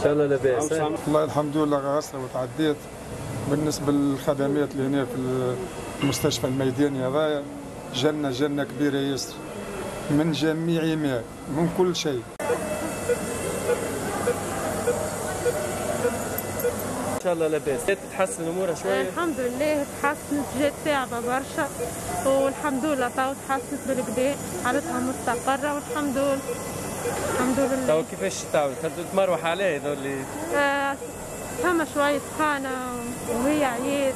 ان شاء الله لاباس والله الحمد لله غسرة وتعديت. بالنسبة للخدمات اللي هنا في المستشفى الميداني هذايا جنة جنة كبيرة ياسر. من جميع ما من كل شيء. إن شاء الله لاباس تتحسن امورها شوية؟ الحمد لله تحسنت جات صعبة برشا. والحمد لله تو تحسنت بالكدا حالتها مستقرة والحمد لله. الحمد تو لله. كيفاش تعاود تمروح عليه هذول اللي آه، فما شوية سخانة وهي عييت.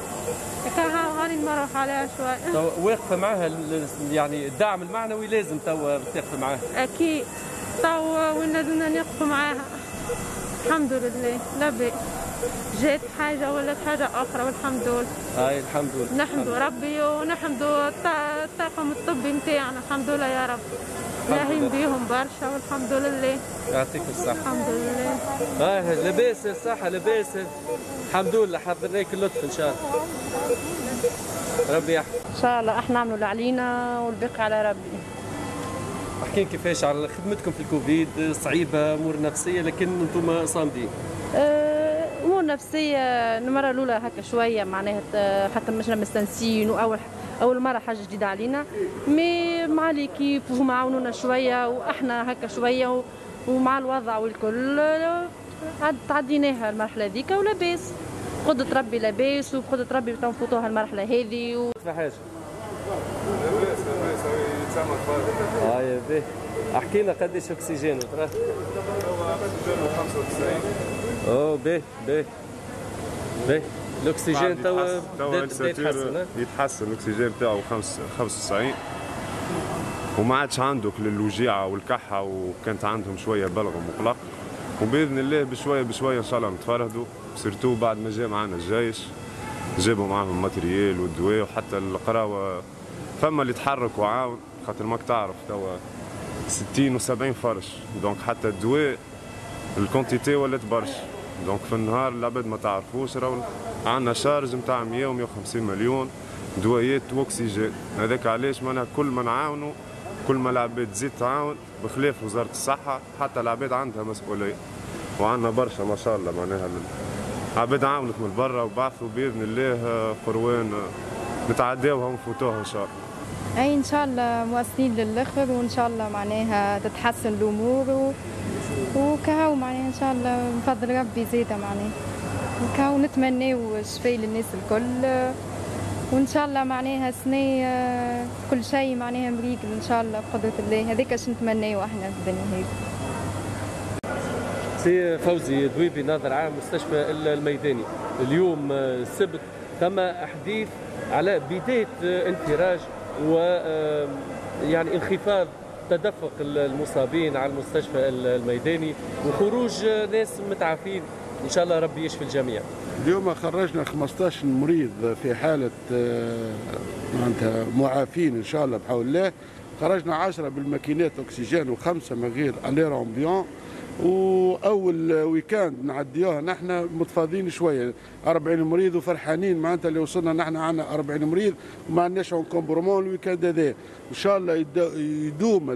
كان هاني نمرح عليها شوي. تو واقفة معاها ال- يعني الدعم المعنوي لازم تو تقف معاها. أكيد. تو وين لازمنا نقف معاها. الحمد لله. لا بأس. جات حاجة ولات حاجة أخرى والحمد لله. هاي الحمد لله. نحمد ربي ونحمد الط- الطاقم الطبي نتاعنا الحمد لله يا رب. لاهين لله. بيهم برشا والحمد لله. يعطيك الصحة. الحمد لله. آه لاباس الصحه لاباس. الحمد لله حضرناك اللطف إن شاء الله. ربي يحفظك. إن شاء الله إحنا نعملوا اللي علينا والباقي على ربي. أحكي كيفاش على خدمتكم في الكوفيد صعيبة أمور نفسية لكن أنتم صامدين. آه، أمور نفسية المرة الأولى هكا شوية معناها آه، حتى مشنا مستنسين واول أول مرة حاجة جديدة علينا. مي مع ليكيب وهم عاونونا شوية وأحنا هكا شوية ومع الوضع والكل عد- تعديناها المرحلة هذيك ولاباس. قدرة ربي لاباس وبقدرة ربي تنفوتوها المرحلة هذه و... في حاجة؟ هاي به احكي لنا قديش أكسجين ترى أوه به به به الاكسجين توا بدا يتحسن؟ يتحسن. الأكسجين تاعو 95 وما عادش عنده كل الوجيعه والكحة وكانت عندهم شوية بلغم وقلق. وبإذن الله بشويه بشوية إن شاء الله نتفرهدوا. سيرتو بعد ما جاء معنا الجيش جابوا معاهم matériel والدواء وحتى القراوة فما اللي تحرك وعاون خاطر ماك تعرف توا 60 و70 فرش. donc حتى الدواء ال quantité ولات برشا. donc في النهار العباد ما تعرفوش راهو عندنا charge نتاع 100 و 150 مليون دوايات وأكسجين. هذاك علاش معناها كل ما نعاونوا كل ما العباد تزيد تعاون بخلاف وزارة الصحة حتى العباد عندها مسؤولية. وعندنا برشا ما شاء الله معناها العباد عاونت من برا وبعثوا بإذن الله قروان نتعداوها ونفوتوها إن شاء الله. أي إن شاء الله مواصلين للآخر وإن شاء الله معناها تتحسن الأمور و... وكهو معناها إن شاء الله من فضل ربي زيادة معناها وكهو نتمناو الشفاء للناس الكل. وإن شاء الله معناها سنة آه، كل شيء معناها مريقل إن شاء الله بقدرة الله. هذاك اش نتمناو إحنا في الدنيا هذه سي فوزي دويبي ناظر عام مستشفى الميداني. اليوم آه، السبت ثم حديث على بداية آه، انفراج و يعني انخفاض تدفق المصابين على المستشفى الميداني وخروج ناس متعافين. إن شاء الله ربي يشفي الجميع. اليوم خرجنا 15 مريض في حالة آه، معناتها معافين إن شاء الله بحول الله. خرجنا 10 بالماكينات أكسجين وخمسة من غير ألير أمبيون وأول ويكاند نعديوها نحن متفاضين شوية. 40 مريض وفرحانين معناتها اللي وصلنا نحن عندنا 40 مريض وما عندناش encombrement ال weekend هذا. إن شاء الله يد- يدوم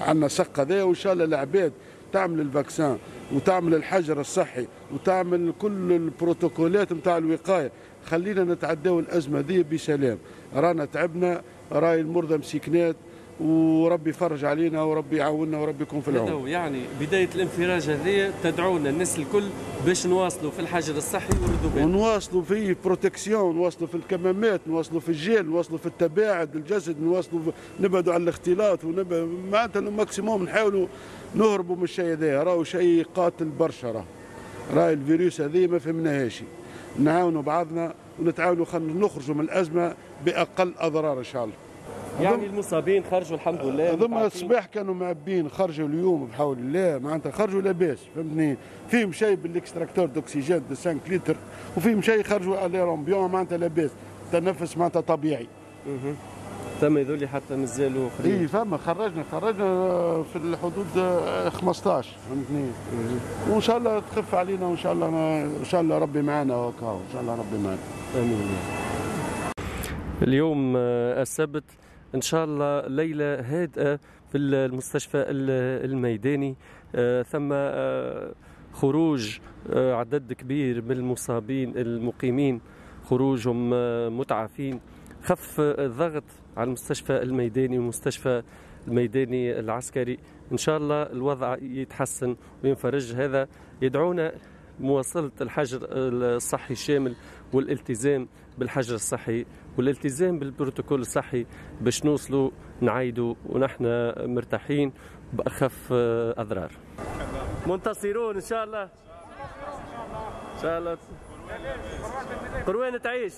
عندنا سق هذا وإن شاء الله العباد تعمل ال vaccin وتعمل الحجر الصحي وتعمل كل البروتوكولات نتاع الوقاية. خلينا نتعداو الأزمة ذي بسلام. رانا تعبنا راي المرضى مسكنات. وربي يفرج علينا وربي يعاوننا وربي يكون في العون. يعني بداية الانفراج هذه تدعونا الناس الكل باش نواصلوا في الحجر الصحي بالنا ونواصلوا في protection نواصلوا في الكمامات نواصلوا في الجيل نواصلوا في التباعد الجسدي نواصلوا في نبعدوا عن الاختلاط ونبعد معناتها ال maximum نحاولوا نهربوا من الشيء هذا. راهو شيء قاتل برشا راه راهي الفيروس هذه ما فهمناهاش نعاونوا بعضنا ونتعاونوا خلينا نخرجوا من الأزمة بأقل أضرار إن شاء الله. يعني المصابين خرجوا الحمد لله متعافين. الصباح كانوا معبين خرجوا اليوم بحول الله معناتها خرجوا لاباس فهمتني؟ فيهم شيء بال extracteur d'oxygène de 5 لتر وفيهم شيء خرجوا على l'air ambiant معناتها لاباس. تنفس معناتها طبيعي. ثم هذول حتى مازالوا اي أخرين. فما خرجنا خرجنا في الحدود آه، 15 فهمتني وإن شاء الله تخف علينا وإن شاء الله إن شاء الله ربي معنا وهكا إن شاء الله ربي معنا. آمين. اليوم آه، السبت إن شاء الله ليلة هادئة في المستشفى ال- الميداني. ثم خروج عدد كبير من المصابين المقيمين. خروجهم متعافين. خف الضغط على المستشفى الميداني والمستشفى الميداني العسكري. إن شاء الله الوضع يتحسن وينفرج. هذا يدعونا مواصلة الحجر الصحي الشامل والالتزام بالحجر الصحي والالتزام بالبروتوكول الصحي باش نوصلوا نعيدوا ونحن مرتاحين بأخف أضرار. منتصرون إن شاء الله. إن شاء الله. قروان تعيش.